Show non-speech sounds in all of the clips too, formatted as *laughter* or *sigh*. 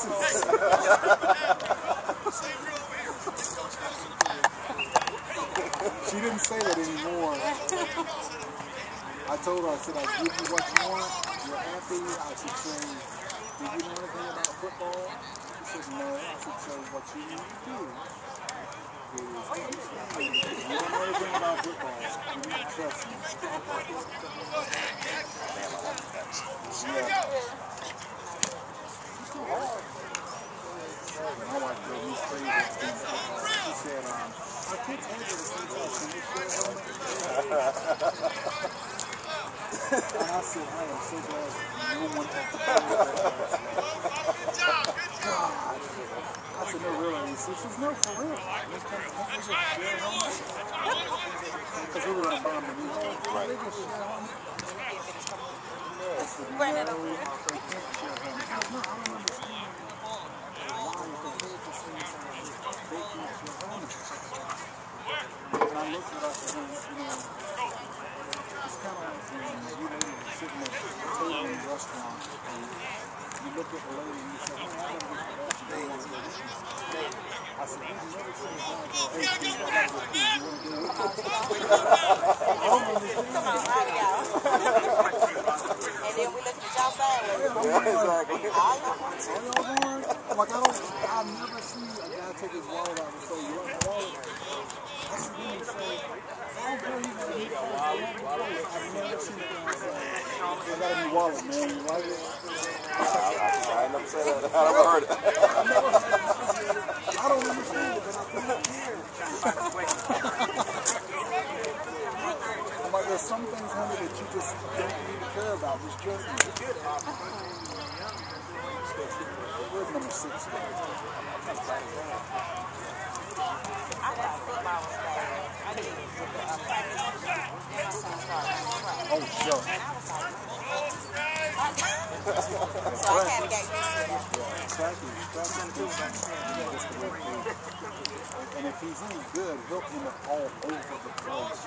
she didn't say that anymore. I told her, I said, I give you what you want. You're happy. I said, so, do you know anything about football? She said, no. I said, so what you need to do is, you don't know anything about football. You need to trust me. Yeah. My wife told me crazy. She said, um, our kids have it at the same time. Can you share And I am so glad no one. *laughs* God. I said, no, really. She says, no, for real. We? Because we were to bomb the new home. Can't they just share helmets? I said, no, they can't share helmets. I said, no, I don't understand. Why, if they play at the same time, they can't share helmets? And I looked at us and, you know, it's kind of like when you lady is sitting at a table in a restaurant and you look at the lady and you say, hey, I gotta get to that. You don't want to go with me. I said, we've never seen a guy go, hey, Steve, I gotta go pee. You want to go with me? I don't understand. Come on, all of y'all. and then we looking at y'all sideways. Yeah, exactly. All y'all want to. Are y'all going? I don't, I've never seen a guy take his wallet out and say, you want my wallet? I see women say, oh, girl, you got a new phone. I love your wallet. I've never seen a guy say, I never said that. I never heard it. I don't understand it, but. I'm like, there's some things, honey, that you just don't need to care about. Just trust me. Where's number six? I. Oh, sure. And I was like, so I to is. And if he's any good, he'll end up all over the place.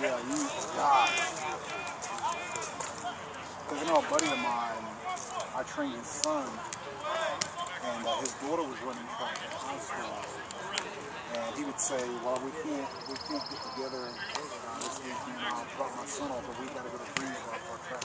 Yeah, you, God. Because you know, a buddy of mine, I trained his son, and uh, his daughter was running track at high school. And he would say, well, we can't, we can't get together uh, this weekend. I'll drop my son off, but we got to go to Greensboro for track.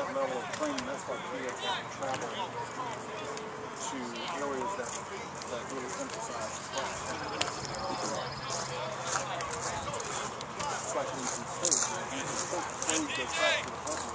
that level of training, that's why we have to travel to areas that, that really emphasize class. It's like when you can code, you can code the class to the public.